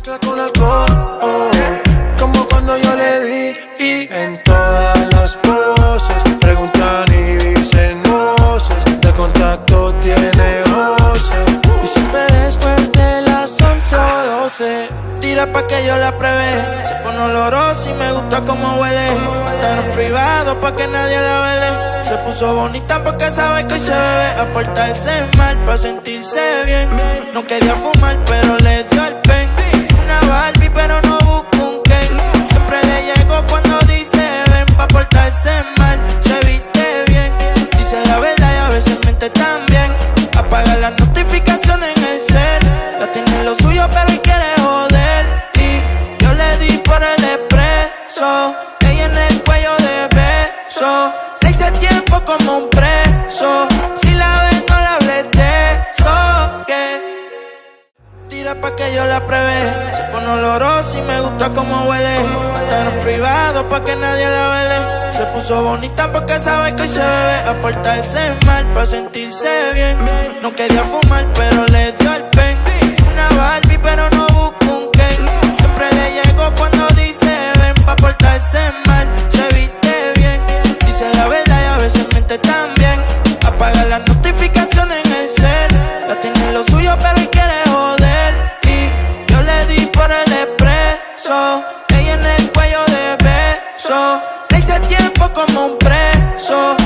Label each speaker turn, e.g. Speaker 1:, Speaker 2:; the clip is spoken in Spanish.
Speaker 1: mezcla con alcohol, oh, como cuando yo le di y en todas las poses preguntan y dicen voces de contacto tiene voces y siempre después de las 11 o 12 tira pa' que yo la pruebe. Se pone olorosa y me gusta como huele. Estar privado pa' que nadie la vele. Se puso bonita porque sabe que hoy se bebe. A mal pa' sentirse bien. No quería fumar pero le dio el Tira pa' que yo la pruebe Se pone olorosa y me gusta como huele. Estar en privado pa' que nadie la vele. Se puso bonita porque sabe que hoy se bebe. A portarse mal pa' sentirse bien. No quería fumar pero le dio el hice tiempo como un preso.